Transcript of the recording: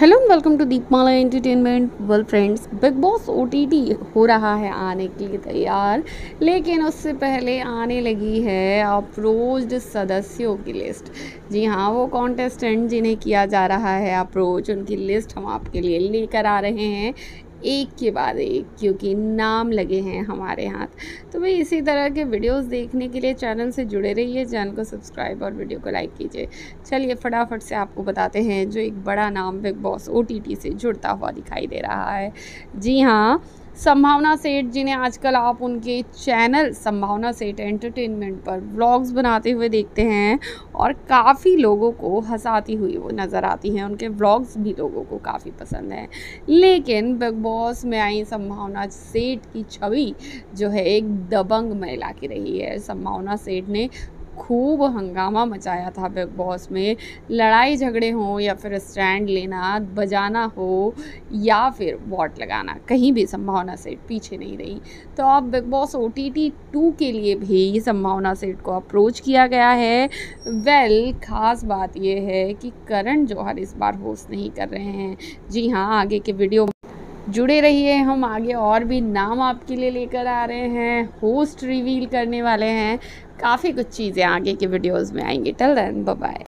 Hello welcome to Deepmala entertainment well friends Bigg Boss OTT हो रहा है आने के लिए तैयार, लेकिन उससे पहले आने लगी है अप्रोच सदस्यों की लिस्ट जी हाँ वो कॉन्टेस्टेंट जिन्हें किया जा रहा है अप्रोच उनकी लिस्ट हम आपके लिए लेकर आ रहे हैं। एक के बाद एक, क्योंकि नाम लगे हैं हमारे हाथ। तो भाई इसी तरह के वीडियोस देखने के लिए चैनल से जुड़े रहिए, चैनल को सब्सक्राइब और वीडियो को लाइक कीजिए। चलिए फटाफट से आपको बताते हैं, जो एक बड़ा नाम बिग बॉस ओटीटी से जुड़ता हुआ दिखाई दे रहा है। जी हाँ संभावना सेठ जिन्हें आजकल आप उनके चैनल संभावना सेठ एंटरटेनमेंट पर व्लॉग्स बनाते हुए देखते हैं और काफ़ी लोगों को हंसाती हुई वो नज़र आती हैं। उनके व्लॉग्स भी लोगों को काफ़ी पसंद हैं। लेकिन बिग बॉस में आई संभावना सेठ की छवि जो है एक दबंग महिला की रही है। संभावना सेठ ने खूब हंगामा मचाया था बिग बॉस में। लड़ाई झगड़े हों या फिर स्टैंड लेना, बजाना हो या फिर वॉट लगाना, कहीं भी संभावना सेट पीछे नहीं रही। तो अब Bigg Boss O T T two के लिए भी संभावना सेट को अप्रोच किया गया है। वेल ख़ास बात यह है कि करण जौहर इस बार होस्ट नहीं कर रहे हैं। जी हाँ आगे के वीडियो जुड़े रहिए, हम आगे और भी नाम आपके लिए लेकर आ रहे हैं होस्ट रिवील करने वाले हैं। काफ़ी कुछ चीज़ें आगे के वीडियोस में आएँगी। टल देन बाय